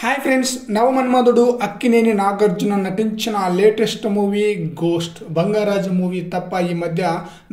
Hi friends నవమన్మధుడు అక్కినేని నాగార్జున నటించిన latest movie ghost Bangarraju movie తప్ప ఈ మధ్య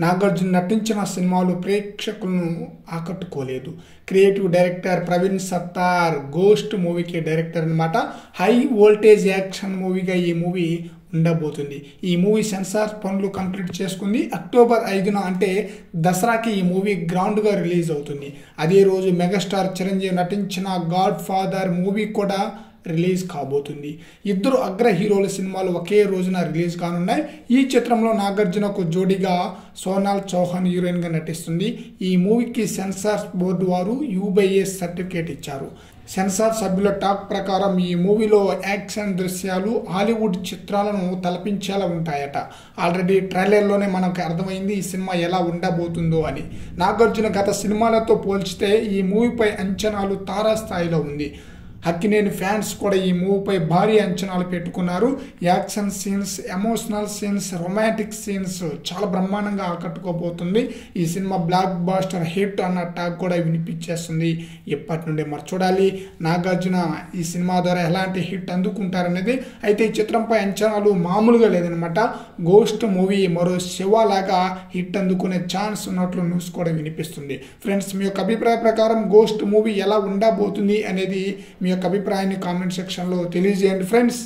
నాగార్జున నటించిన సినిమాలు ప్రేక్షకులను ఆకట్టుకోలేదు. Creative director Praveen Sattaru ghost మూవీకి డైరెక్టర్ అనమాట హై వోల్టేజ్ యాక్షన్ మూవీగా ఈ మూవీ ఉండబోతుంది. ఈ మూవీ సెన్సార్ పనులు కంప్లీట్ చేసుకుంది. అక్టోబర్ ఐదున అంటే దసరాకి ఈ మూవీ గ్రౌండ్గా రిలీజ్ అవుతుంది. అదే రోజు మెగాస్టార్ చిరంజీవి నటించిన గాడ్ ఫాదర్ మూవీ కూడా రిలీజ్ కాబోతుంది. ఇద్దరు అగ్ర హీరోల సినిమాలు ఒకే రోజున రిలీజ్ కానున్నాయి. ఈ చిత్రంలో నాగార్జునకు జోడీగా సోనాల్ చౌహాన్ హీరోయిన్గా నటిస్తుంది. ఈ మూవీకి సెన్సార్ బోర్డు వారు యూబైఏ సర్టిఫికేట్ ఇచ్చారు. సెన్సార్ సభ్యుల టాక్ ప్రకారం ఈ మూవీలో యాక్షన్ దృశ్యాలు హాలీవుడ్ చిత్రాలను తలపించేలా ఉంటాయట. ఆల్రెడీ ట్రైలర్లోనే మనకు అర్థమైంది ఈ సినిమా ఎలా ఉండబోతుందో అని. నాగార్జున గత సినిమాలతో పోల్చితే ఈ మూవీపై అంచనాలు తారాస్థాయిలో ఉంది. అక్కినేని ఫ్యాన్స్ కూడా ఈ మూవీపై భారీ అంచనాలు పెట్టుకున్నారు. Action scenes emotional scenes romantic scenes చాలా బ్రహ్మాండంగా ఆకట్టుకోబోతుంది. ఈ సినిమా బ్లాక్ బాస్టర్ హిట్ అన్న టాక్ కూడా వినిపించేస్తుంది. ఇప్పటి నుండి మరి చూడాలి నాగార్జున ఈ సినిమా ద్వారా ఎలాంటి హిట్ అందుకుంటారనేది అయితే ఈ చిత్రంపై అంచనాలు మామూలుగా లేదనమాట గోస్ట్ మూవీ మరో శివలాగా హిట్ అందుకునే ఛాన్స్ ఉన్నట్లు న్యూస్ కూడా వినిపిస్తుంది. ఫ్రెండ్స్ మీ యొక్క అభిప్రాయ ప్రకారం గోస్ట్ మూవీ ఎలా ఉండబోతుంది అనేది మీ యొక్క అభిప్రాయాన్ని కామెంట్ సెక్షన్లో తెలియజేయండి ఫ్రెండ్స్